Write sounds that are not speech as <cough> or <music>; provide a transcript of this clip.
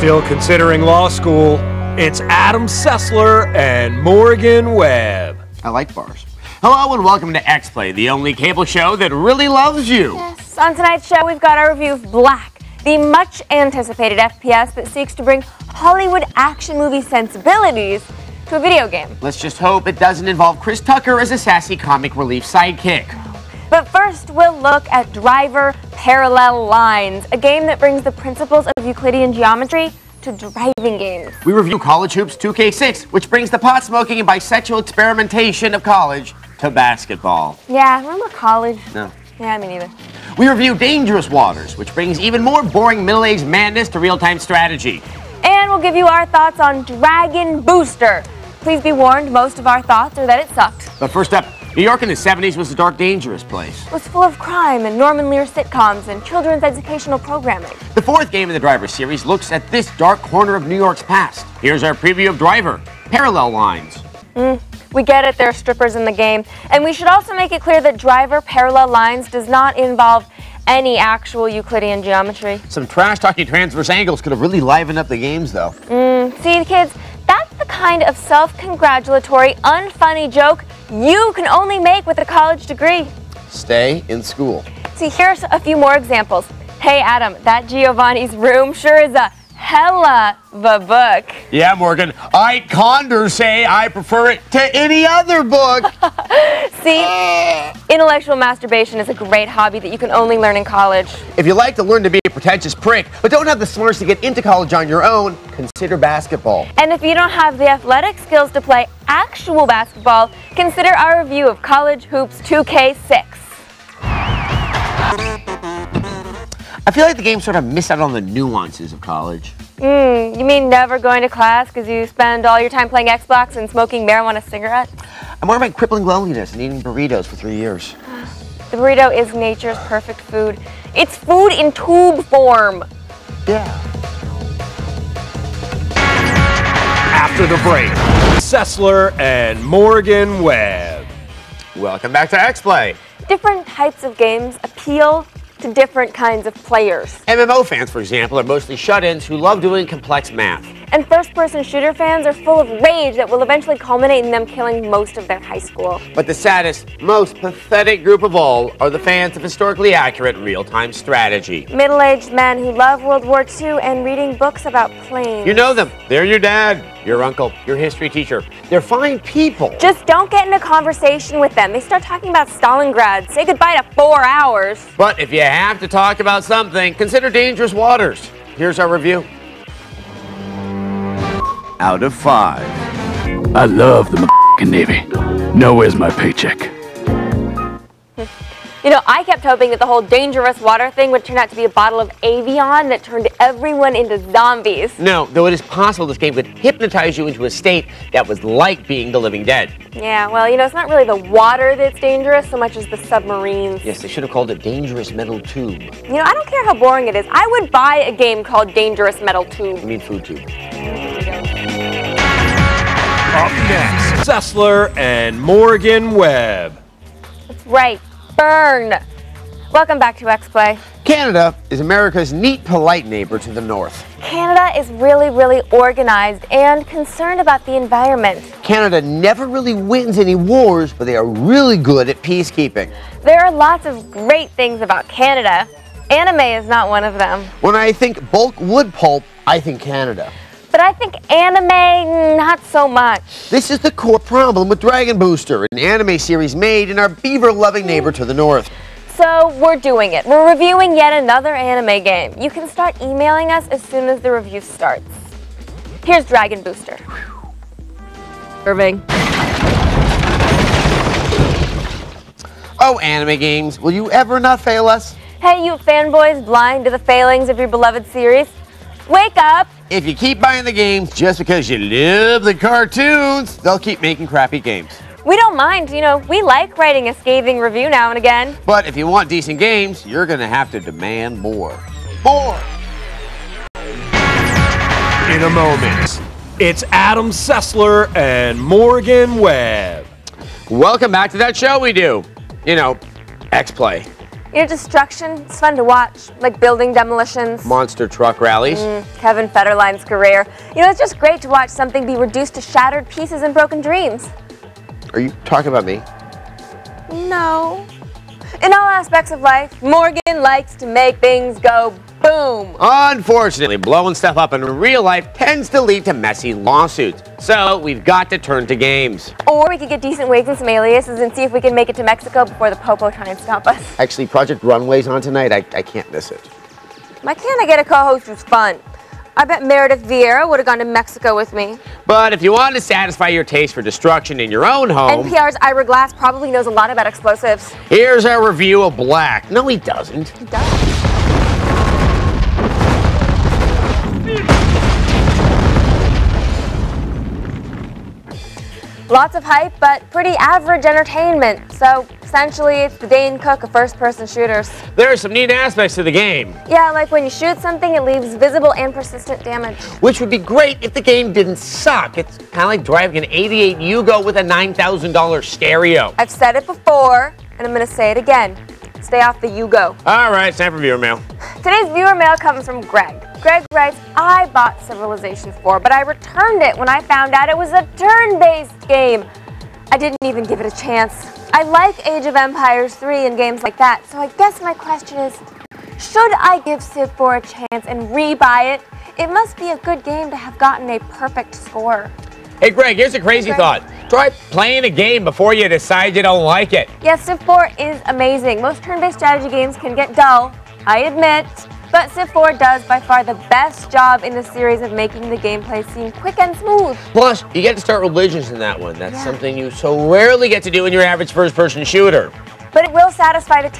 Still considering law school? It's Adam Sessler and Morgan Webb. I like bars. Hello and welcome to X Play, the only cable show that really loves you. Yes. On tonight's show, we've got our review of Black, the much anticipated FPS that seeks to bring Hollywood action movie sensibilities to a video game. Let's just hope it doesn't involve Chris Tucker as a sassy comic relief sidekick. But first, we'll look at Driver Parallel Lines, a game that brings the principles of Euclidean geometry to driving games. We review College Hoops 2K6, which brings the pot smoking and bisexual experimentation of college to basketball. Yeah, remember college? No. Yeah, me neither. We review Dangerous Waters, which brings even more boring middle-aged madness to real-time strategy. And we'll give you our thoughts on Dragon Booster. Please be warned, most of our thoughts are that it sucked. But first up, New York in the 70s was a dark, dangerous place. It was full of crime and Norman Lear sitcoms and children's educational programming. The fourth game in the Driver series looks at this dark corner of New York's past. Here's our preview of Driver, Parallel Lines. Mm, we get it, there are strippers in the game. And we should also make it clear that Driver Parallel Lines does not involve any actual Euclidean geometry. Some trash-talking transverse angles could have really livened up the games, though. Mm, see, kids, that's the kind of self-congratulatory, unfunny joke you can only make with a college degree. Stay in school. See, here's a few more examples. Hey, Adam, that Giovanni's room sure is a hella of a book. Yeah, Morgan. I conder say I prefer it to any other book. <laughs> See, ah. intellectual masturbation is a great hobby that you can only learn in college. If you like to learn to be a pretentious prick, but don't have the smarts to get into college on your own, consider basketball. And if you don't have the athletic skills to play actual basketball, consider our review of College Hoops 2K6. I feel like the game sort of missed out on the nuances of college. Hmm, you mean never going to class because you spend all your time playing Xbox and smoking marijuana cigarettes? I'm worried about crippling loneliness and eating burritos for three years. The burrito is nature's perfect food. It's food in tube form. Yeah. After the break, Sessler and Morgan Webb. Welcome back to X-Play. Different types of games appeal to different kinds of players. MMO fans, for example, are mostly shut-ins who love doing complex math. And first-person shooter fans are full of rage that will eventually culminate in them killing most of their high school. But the saddest, most pathetic group of all are the fans of historically accurate real-time strategy. Middle-aged men who love World War II and reading books about planes. You know them. They're your dad, your uncle, your history teacher. They're fine people. Just don't get in a conversation with them. They start talking about Stalingrad. Say goodbye to four hours. But if you have to talk about something, consider Dangerous Waters. Here's our review. Out of five. I love the Navy. Now where's my paycheck? You know, I kept hoping that the whole dangerous water thing would turn out to be a bottle of Evian that turned everyone into zombies. No, though it is possible this game could hypnotize you into a state that was like being the living dead. Yeah, well, you know, it's not really the water that's dangerous so much as the submarines. Yes, they should have called it Dangerous Metal Tube. You know, I don't care how boring it is. I would buy a game called Dangerous Metal Tube. I mean Food Tube. Up next, Sessler and Morgan Webb. That's right. Burn. Welcome back to X-Play. Canada is America's neat, polite neighbor to the north. Canada is really, really organized and concerned about the environment. Canada never really wins any wars, but they are really good at peacekeeping. There are lots of great things about Canada. Anime is not one of them. When I think bulk wood pulp, I think Canada. But I think anime, not so much. This is the core problem with Dragon Booster, an anime series made in our beaver-loving neighbor to the north. So we're doing it. We're reviewing yet another anime game. You can start emailing us as soon as the review starts. Here's Dragon Booster. Irving. Oh, anime games, will you ever not fail us? Hey, you fanboys blind to the failings of your beloved series. Wake up! If you keep buying the games just because you love the cartoons, they'll keep making crappy games. We don't mind, you know, we like writing a scathing review now and again. But if you want decent games, you're going to have to demand more. More! In a moment, it's Adam Sessler and Morgan Webb. Welcome back to that show we do. You know, X Play. You know, destruction, it's fun to watch, like building demolitions. Monster truck rallies. Mm, Kevin Federline's career. You know, it's just great to watch something be reduced to shattered pieces and broken dreams. Are you talking about me? No. In all aspects of life, Morgan likes to make things go boom. Unfortunately, blowing stuff up in real life tends to lead to messy lawsuits. So we've got to turn to games. Or we could get decent wigs and some aliases and see if we can make it to Mexico before the Popo try and stop us. Actually, Project Runway's on tonight. I, I can't miss it. Why can't I get a co-host who's fun? I bet Meredith Vieira would have gone to Mexico with me. But if you want to satisfy your taste for destruction in your own home, NPR's Ira Glass probably knows a lot about explosives. here's our review of Black. No, he doesn't. He does. Lots of hype, but pretty average entertainment. So essentially, it's the Dane Cook of first-person shooters. There are some neat aspects to the game, Yeah, like when you shoot something, it leaves visible and persistent damage. which would be great if the game didn't suck. It's kind of like driving an 88 Yugo with a $9,000 stereo. I've said it before, and I'm going to say it again. Stay off the Yugo. All right, it's time for viewer mail. Today's viewer mail comes from Greg. Greg writes, I bought Civilization 4, but I returned it when I found out it was a turn-based game. I didn't even give it a chance. I like Age of Empires 3 and games like that, so I guess my question is, should I give Civ 4 a chance and re-buy it? It must be a good game to have gotten a perfect score. Hey, Greg, here's a crazy Greg. thought. Try playing a game before you decide you don't like it. Yes, Civ 4 is amazing. Most turn-based strategy games can get dull, I admit, but Civ 4 does by far the best job in the series of making the gameplay seem quick and smooth. Plus, you get to start religions in that one. That's Yeah. something you so rarely get to do in your average first person shooter. But it will satisfy the